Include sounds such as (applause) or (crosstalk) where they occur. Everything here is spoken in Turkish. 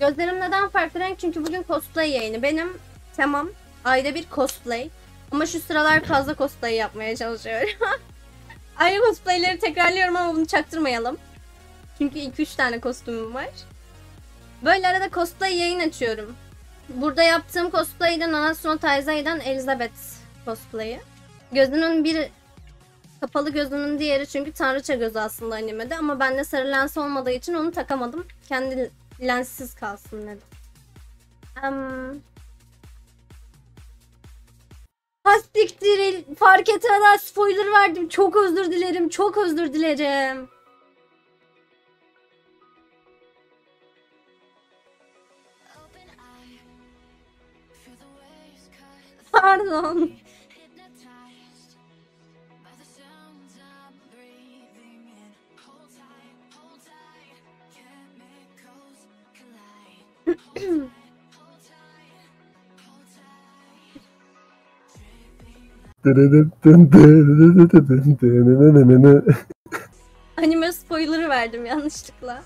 Gözlerim neden farklı renk? Çünkü bugün cosplay yayını. Benim temam ayda bir cosplay. Ama şu sıralar fazla cosplay yapmaya çalışıyorum. (laughs) Aynı cosplayleri tekrarlıyorum ama bunu çaktırmayalım. Çünkü 2-3 tane kostümüm var. Böyle arada cosplay yayın açıyorum. Burada yaptığım cosplay'de Nanatsuno Taizai'den Elizabeth cosplay'i. Gözünün bir kapalı gözünün diğeri çünkü tanrıça gözü aslında animede ama bende sarı lens olmadığı için onu takamadım. Kendi lenssiz kalsın dedim. Um, Hastiktir fark etmeden spoiler verdim. Çok özür dilerim. Çok özür dilerim. Pardon. Anime spoiler'ı verdim yanlışlıkla.